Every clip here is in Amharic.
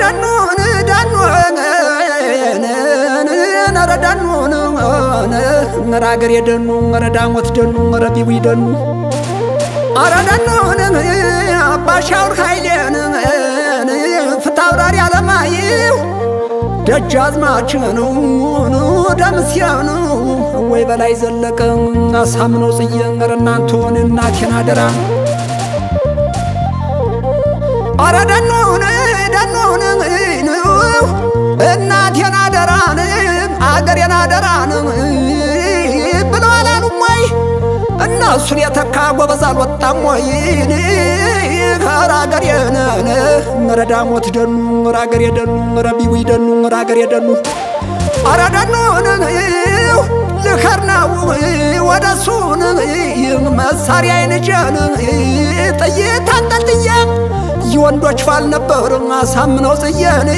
ደኑን ደኑን ኧረ ደኑን ኧረ አገሬ ደኑ ዳሞት ደኑ አባሻውር ኃይሌን ደጃዝማችን ደምስያን ወይ በላይ ዘለቀ አሳምነው ጽዬ እናንተን እናቴን አደራ። አረ እነሱን የተካ ጎበዝ አልወጣም ወይ? ኧረ አገሬን ኧረ ዳሞት ደኑ ኧረ አገሬ ደኑ ኧረ ቢዊ ደኑ ኧረ አገሬ ደኑ። አረ ደኑን ልከር ነው ወደ እሱን መሳሪያ አይንጀን ጥይት አንጠልጥዬ የወንዶች ፋል ነበር አሳምነው ጽየን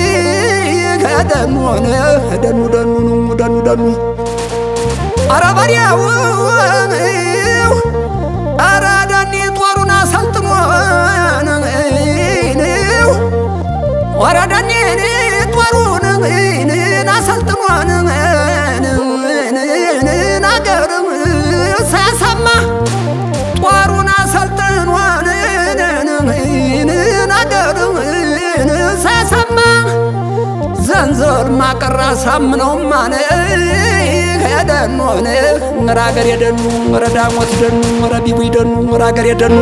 ከደኑ ሆነ። ደኑ ደኑ ደኑ ደኑ አረ ደኒ ጦሩን አሰልጥኖን አገር ሳያሰማ ጦሩን አሰልጥኖን አገር ሳያሰማ ዘንዘር ማቀራ ሳምነው ማነ ሄደን ሆነ ኧረ አገሬ ደኑ ኧረ ዳሞት ደኑ ኧረ ቢዊ ደኑ ኧረ አገሬ ደኑ